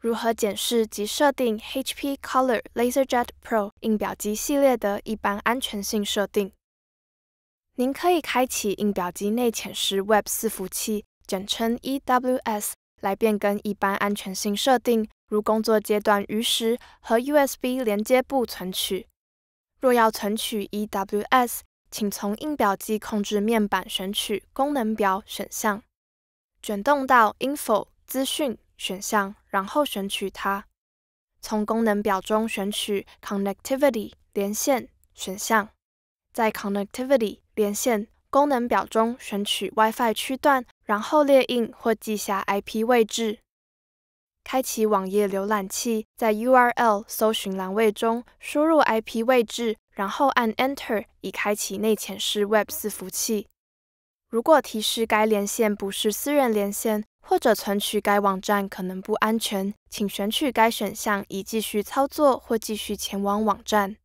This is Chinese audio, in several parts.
如何检视及设定 HP Color LaserJet Pro 印表机系列的一般安全性设定。您可以开启印表机内潜式 Web 伺服器，简称 EWS，来变更一般安全性设定，如工作阶段余时和 USB 连接部存取。若要存取 EWS，请从印表机控制面板选取功能表选项，卷动到 Info 资讯。选项，然后选取它。从功能表中选取 Connectivity 连线选项，在 Connectivity 连线功能表中选取 WiFi 区段，然后列印或记下 IP 位置。开启网页浏览器，在 URL 搜寻栏位中输入 IP 位置，然后按 Enter 以开启内潜式 Web 伺服器。如果提示该连线不是私人连线，或者存取该网站可能不安全，请选取该选项以继续操作或继续前往网站。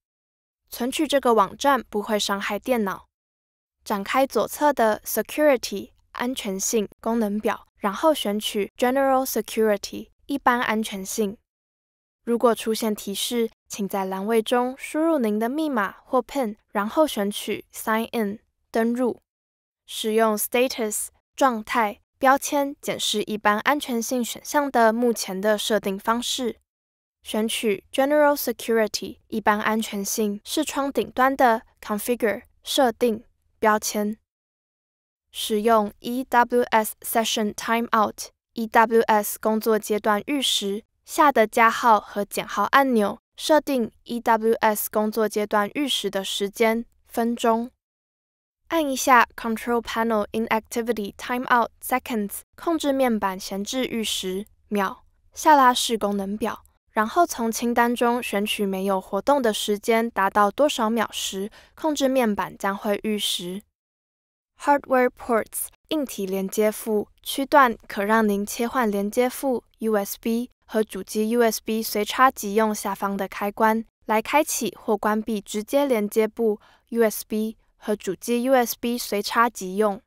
存取这个网站不会伤害电脑。展开左侧的 Security 安全性功能表，然后选取 General Security 一般安全性。如果出现提示，请在栏位中输入您的密码或 PIN，然后选取 Sign In 登入。使用 Status 状态。标签检视一般安全性选项的目前的设定方式，选取 General Security 一般安全性视窗顶端的 Configure 设定标签，使用 EWS Session Timeout EWS 工作阶段预时下的加号和减号按钮，设定 EWS 工作阶段预时的时间分钟。按一下 Control Panel Inactivity Timeout Seconds，控制面板闲置预时秒下拉式功能表，然后从清单中选取没有活动的时间达到多少秒时，控制面板将会预时。Hardware Ports 硬体连接副区段可让您切换连接副 USB 和主机 USB 随插即用下方的开关来开启或关闭直接连接部 USB。和主机 USB 随插即用。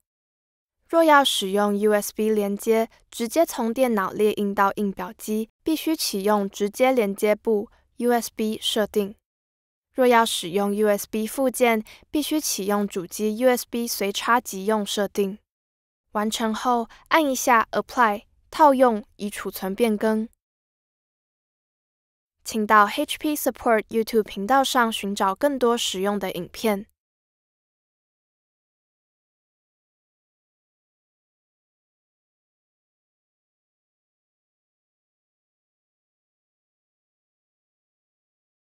若要使用 USB 连接，直接从电脑列印到印表机，必须启用直接连接部 USB 设定。若要使用 USB 附件，必须启用主机 USB 随插即用设定。完成后，按一下 Apply 套用以储存变更。请到 HP Support YouTube 频道上寻找更多实用的影片。